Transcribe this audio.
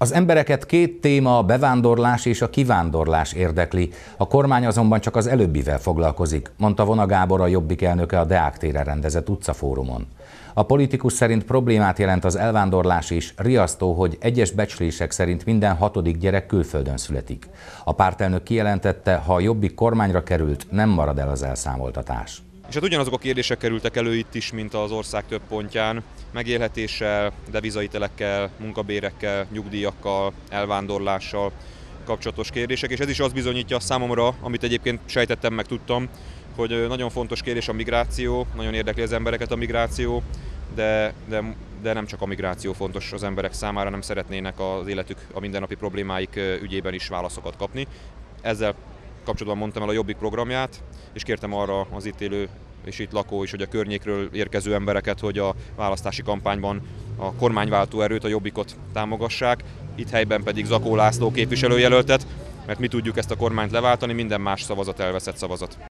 Az embereket két téma, a bevándorlás és a kivándorlás érdekli, a kormány azonban csak az előbbivel foglalkozik, mondta Vona Gábor a Jobbik elnöke a Deák téren rendezett utcafórumon. A politikus szerint problémát jelent az elvándorlás is, riasztó, hogy egyes becslések szerint minden hatodik gyerek külföldön születik. A pártelnök kijelentette, ha a Jobbik kormányra került, nem marad el az elszámoltatás. És hát ugyanazok a kérdések kerültek elő itt is, mint az ország több pontján. Megélhetéssel, devizaitelekkel, munkabérekkel, nyugdíjakkal, elvándorlással kapcsolatos kérdések, és ez is azt bizonyítja számomra, amit egyébként sejtettem, meg tudtam, hogy nagyon fontos kérdés a migráció, nagyon érdekli az embereket a migráció, de, de, de nem csak a migráció fontos az emberek számára, nem szeretnének az életük, a mindennapi problémáik ügyében is válaszokat kapni. Ezzel kapcsolatban mondtam el a Jobbik programját, és kértem arra az itt élő és itt lakó is, hogy a környékről érkező embereket, hogy a választási kampányban a kormányváltó erőt, a Jobbikot támogassák, itt helyben pedig Zakó László képviselőjelöltet, mert mi tudjuk ezt a kormányt leváltani, minden más szavazat elveszett szavazat.